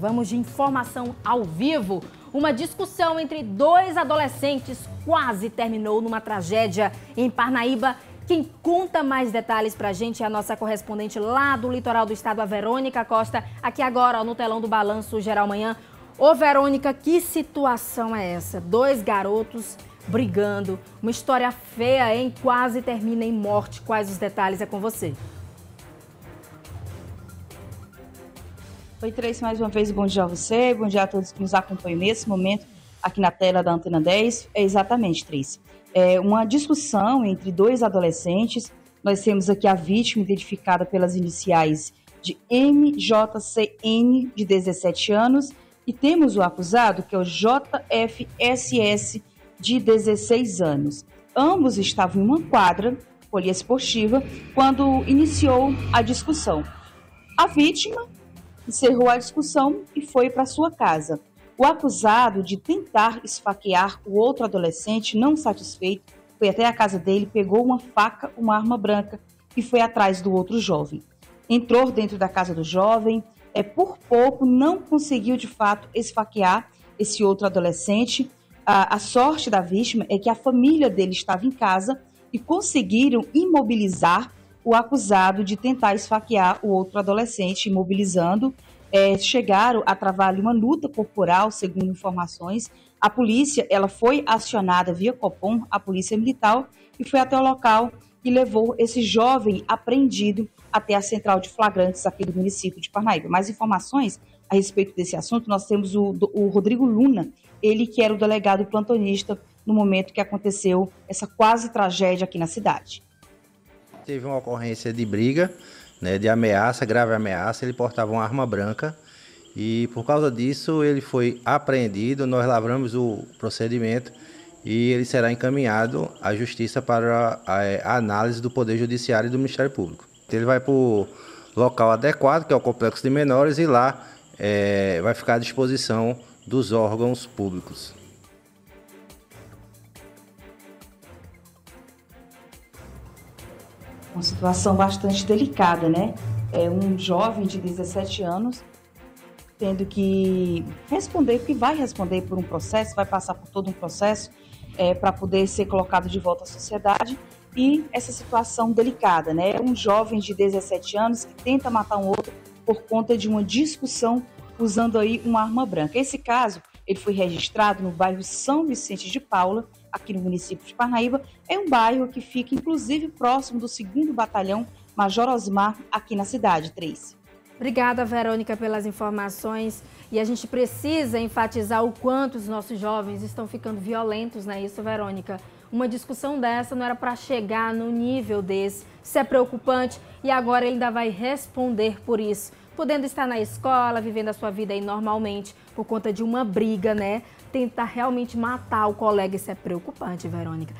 Vamos de informação ao vivo. Uma discussão entre dois adolescentes quase terminou numa tragédia em Parnaíba. Quem conta mais detalhes pra gente é a nossa correspondente lá do litoral do estado, a Verônica Costa, aqui agora no telão do Balanço Geral Manhã. Ô Verônica, que situação é essa? Dois garotos brigando, uma história feia, hein? Quase termina em morte. Quais os detalhes? É com você. Oi, Tracy, mais uma vez, bom dia a você, bom dia a todos que nos acompanham nesse momento aqui na tela da Antena 10. É exatamente, Tracy. É uma discussão entre dois adolescentes. Nós temos aqui a vítima identificada pelas iniciais de MJCN, de 17 anos, e temos o acusado, que é o JFSS, de 16 anos. Ambos estavam em uma quadra poliesportiva quando iniciou a discussão. A vítima encerrou a discussão e foi para sua casa. O acusado de tentar esfaquear o outro adolescente, não satisfeito, foi até a casa dele, pegou uma faca, uma arma branca e foi atrás do outro jovem. Entrou dentro da casa do jovem, é por pouco não conseguiu de fato esfaquear esse outro adolescente. A, a sorte da vítima é que a família dele estava em casa e conseguiram imobilizar o acusado de tentar esfaquear o outro adolescente, imobilizando. É, chegaram a travar uma luta corporal, segundo informações. A polícia ela foi acionada via Copom, a polícia militar, e foi até o local e levou esse jovem apreendido até a central de flagrantes aqui do município de Parnaíba. Mais informações a respeito desse assunto, nós temos o, o Rodrigo Luna, ele que era o delegado plantonista no momento que aconteceu essa quase tragédia aqui na cidade teve uma ocorrência de briga, né, de ameaça, grave ameaça. Ele portava uma arma branca e por causa disso ele foi apreendido. Nós lavramos o procedimento e ele será encaminhado à Justiça para a, análise do Poder Judiciário e do Ministério Público. Ele vai para o local adequado, que é o Complexo de Menores, e lá é, vai ficar à disposição dos órgãos públicos. Uma situação bastante delicada, né? É um jovem de 17 anos tendo que responder, que vai responder por um processo, vai passar por todo um processo é, para poder ser colocado de volta à sociedade e essa situação delicada, né? É um jovem de 17 anos que tenta matar um outro por conta de uma discussão usando aí uma arma branca. Esse caso, ele foi registrado no bairro São Vicente de Paula, aqui no município de Parnaíba. É um bairro que fica, inclusive, próximo do 2 Batalhão Major Osmar, aqui na cidade, Tracy. Obrigada, Verônica, pelas informações. E a gente precisa enfatizar o quanto os nossos jovens estão ficando violentos, não é isso, Verônica? Uma discussão dessa não era para chegar no nível desse. Isso é preocupante e agora ele ainda vai responder por isso. Podendo estar na escola, vivendo a sua vida aí normalmente, por conta de uma briga, né? tentar realmente matar o colega. Isso é preocupante, Verônica.